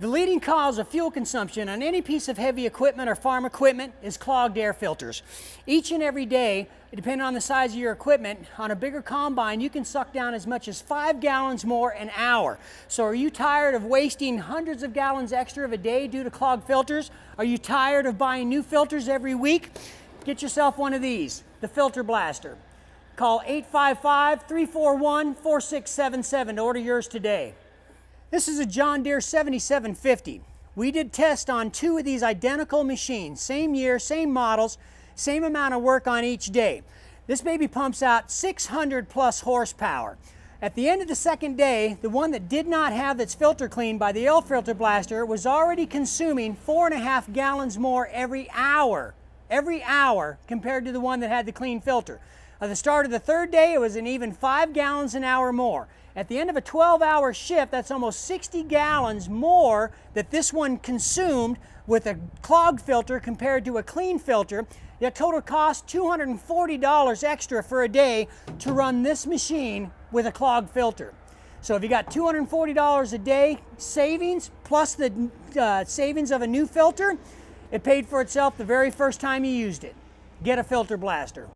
The leading cause of fuel consumption on any piece of heavy equipment or farm equipment is clogged air filters. Each and every day, depending on the size of your equipment, on a bigger combine, you can suck down as much as five gallons more an hour. So are you tired of wasting hundreds of gallons extra of a day due to clogged filters? Are you tired of buying new filters every week? Get yourself one of these, the Filter Blaster. Call 855-341-4677 to order yours today. This is a John Deere 7750. We did test on two of these identical machines, same year, same models, same amount of work on each day. This baby pumps out 600 plus horsepower. At the end of the second day, the one that did not have its filter cleaned by the air filter blaster was already consuming four and a half gallons more every hour, every hour compared to the one that had the clean filter. At the start of the third day, it was an even five gallons an hour more. At the end of a 12 hour shift, that's almost 60 gallons more that this one consumed with a clogged filter compared to a clean filter. The total cost $240 extra for a day to run this machine with a clogged filter. So if you got $240 a day savings plus the uh, savings of a new filter, it paid for itself the very first time you used it. Get a filter blaster.